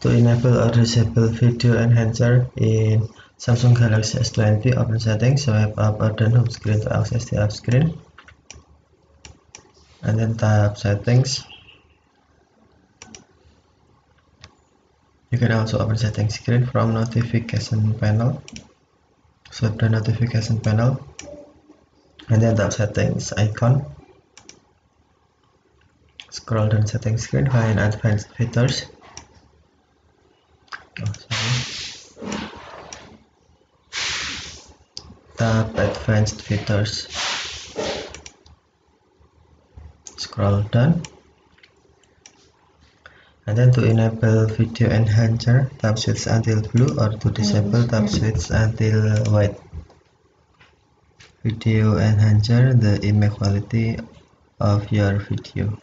To enable or disable video enhancer in Samsung Galaxy S20, open settings, swipe up or down home screen to access the app screen. And then tap settings. You can also open settings screen from notification panel. Swipe the notification panel and then tap settings icon. Scroll down settings screen, find advanced features tap advanced features. Scroll down. And then to enable video enhancer tap switch until blue or to disable tap switch until white. Video enhancer the image quality of your video.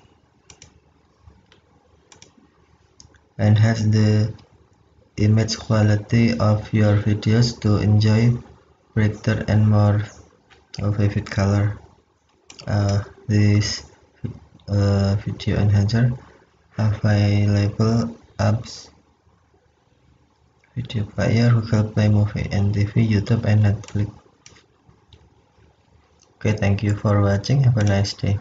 Enhance the image quality of your videos to enjoy brighter and more vivid color. Uh, this uh, video enhancer available apps. Video player google play movie and tv youtube and netflix. Okay thank you for watching. Have a nice day